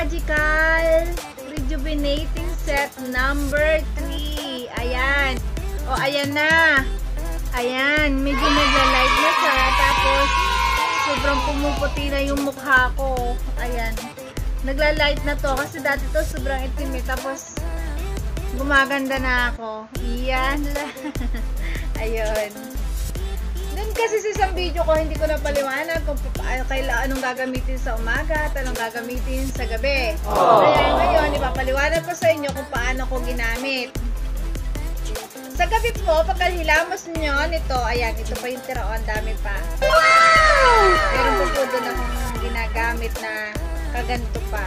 Magical Rejuvenating Set number 3. Ayan. O, ayan na. Ayan. Medyo nagla-light na siya. Tapos, sobrang pumuputi na yung mukha ko. Ayan. Nagla-light na to. Kasi dati to sobrang itim eh. Tapos, gumaganda na ako. Yan lang. Ayun. Kasi sa isang video ko, hindi ko na paliwanag kung kailan anong gagamitin sa umaga at anong gagamitin sa gabi. Kaya ngayon, ipapaliwanag ko sa inyo kung paano ko ginamit. Sa gabi po, pagkahilamos nyo nito, ayan, ito pa yung tira, oh, dami pa. Wow! Meron po po doon akong ginagamit na kaganto pa.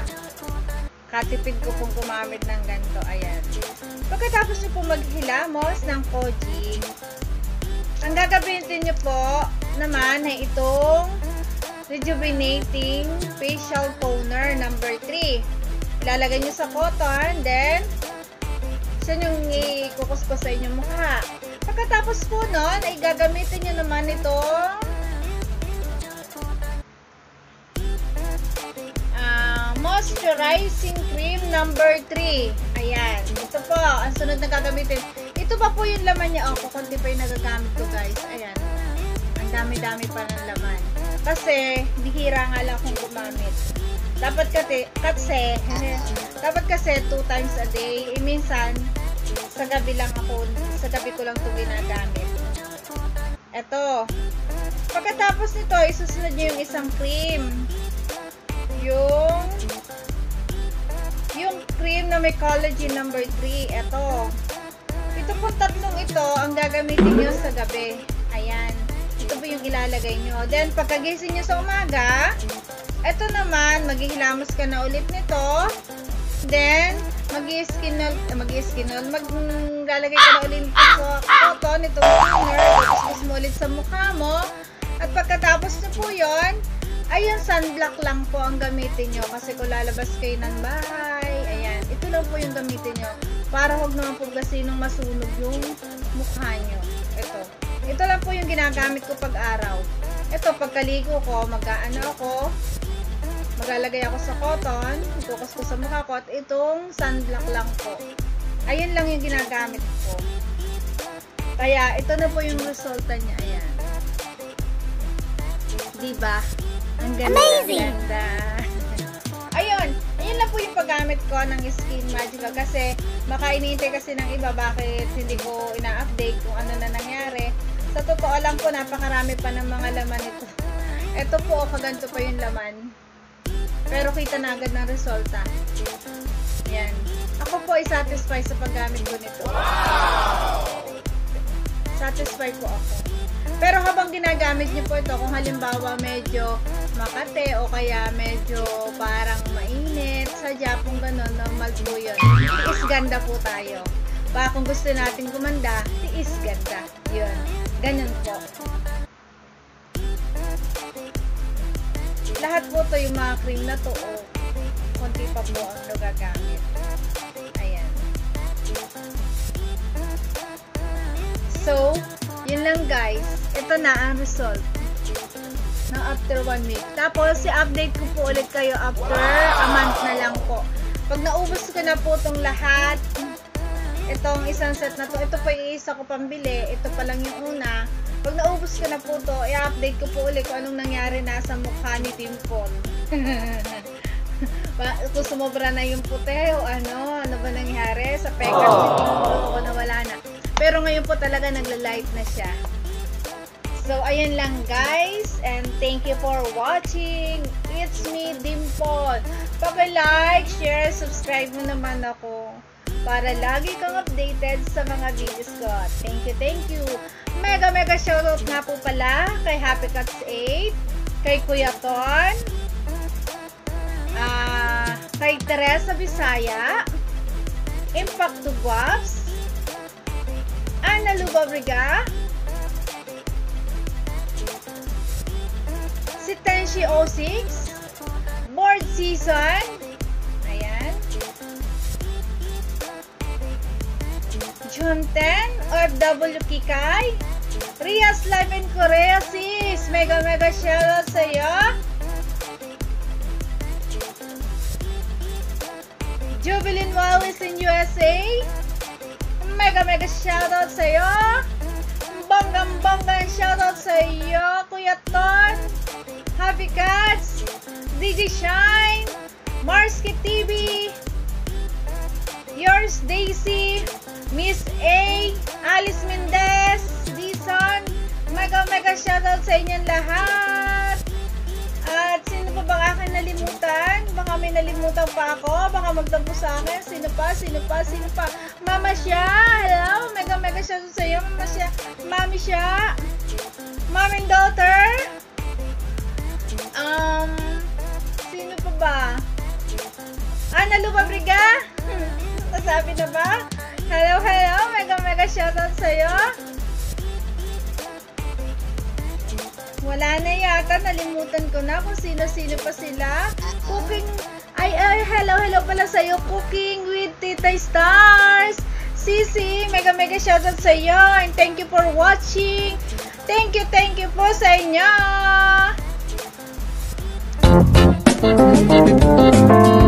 Katipid ko pong gumamit ng ganito, ayan. Pagkatapos nyo po maghilamos ng koji, ang gagamitin nyo po naman ay itong Rejuvenating Facial Toner number 3. Ilalagay nyo sa cotton, then siya yung ikukuskus sa inyong mukha. Pagkatapos po nun, ay gagamitin nyo naman itong ah, moisturizing cream number 3. Ayan. Ito po, ang sunod na gagamitin. Pa po yung laman niya. Oh, kukunti pa yung nagagamit ko, guys. Ayan. Ang dami-dami pa ng laman. Kasi, bihira nga lang akong gumamit. Dapat kasi, kasi, dapat kasi two times a day. Eh, minsan, sa gabi lang ako, sa gabi ko lang ito ginagamit. Ito. Pagkatapos nito, isusunod niyo yung isang cream. Yung yung cream na may collagen number 3. Ito. Ito pong tatlong ito, ang gagamitin nyo sa gabi. Ayan. Ito po yung ilalagay nyo. Then, pagkagising nyo sa umaga, ito naman, maghihilamos ka na ulit nito. Then, mag-i-skinol, eh, mag-i-skinol, maglalagay ka na ulit sa cotton, itong toner, tapos mo ulit sa mukha mo. At pagkatapos na po yon ayun, sunblock lang po ang gamitin nyo. Kasi kung lalabas kayo ng bahay, ayan, ito lang po yung gamitin nyo. Para huwag naman po kasi nung masunog yung mukha nyo. Ito. Ito lang po yung ginagamit ko pag araw. Ito, pagkaligo ko, mag-ano ako, maglalagay ako sa cotton, ikukus ko sa mukha ko, at itong sunblock lang po. Ayun lang yung ginagamit ko. Kaya, ito na po yung resulta niya. Ayan. Diba? Ang ganda. Amazing! Ang ganda. Lang po yung paggamit ko ng Skin Magical kasi baka kasi ng iba bakit hindi ko ina-update kung ano na nangyari. Sa totoo lang po, napakarami pa ng mga laman ito. Ito po, kaganto pa yung laman. Pero kita na agad ng resulta. Yan. Ako po ay satisfied sa paggamit ko nito. Satisfied po ako. Pero habang ginagamit niyo po ito, kung halimbawa medyo makate o kaya medyo parang mainit, sadya pong ganun, po yun. Tiis ganda po tayo. Baka kung gusto natin gumanda, tiis ganda. Yun. Ganun po. Lahat po to yung mga cream na to, o konti pa po ang nagagamit. Ayan. So, yun lang guys. Ito na ang result na after one week. Tapos, i-update ko po ulit kayo after a month na lang po. Pag naubos ko na po itong lahat, itong isang set na to, ito pa yung isa ko pambili, ito pa lang yung una. Pag naubos ko na po to, i-update ko po ulit kung anong nangyari na sa mukha ni Dimple. ba, kung sumobra na yung puti o ano, ano ba nangyari sa pekas oh. ko na wala na. Pero ngayon po talaga nagla-light na siya. So, ayun lang guys. And thank you for watching. It's me, Dimple. Pag-like, share, subscribe mo naman ako para lagi kang updated sa mga videos ko. Thank you, thank you. Mega, mega shoutout nga po pala kay Happy Cats 8, kay Kuya Ton, ah, kay Teresa Bisaya, Impact Guaps, Ana Lubabriga, si Tenshi 06, Board Season, ayan, John 10, OFW Kikay, Rias Live in Korea, sis! Mega mega shoutout sa'yo. Jubilin Wallace in USA. Mega mega shoutout sa'yo. Bonggang bonggang shoutout sa'yo, Kuya Ton. Happy Cats. DJ Shine. Marsky TV. Yours Daisy. Miss A. Alice Mendez. Dison. Mega mega shoutout sa inyong lahat. At sino pa bang akin nalimutan? Baka may nalimutan pa ako. Baka magtampo sa akin. Sino pa? Sino pa? Sino pa? Mama siya! Hello? Mega mega shoutout sa iyo. Mama siya. Mami siya. Mom and daughter. Um, sino pa ba? Ana Lupa Briga? Nasabi na ba? Hello, hello. Mega mega shoutout sa iyo. Wala na yata, nalimutan ko na kung sino-sino pa sila. Cooking, ay, ay, hello, hello pala sa'yo. Cooking with Tita Stars. Sisi, mega mega shoutout sa iyo. And thank you for watching. Thank you, thank you po sa inyo. Thank you.